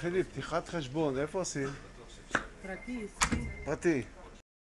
תגידי, פתיחת חשבון, איפה עושים? פרטי, פרטי.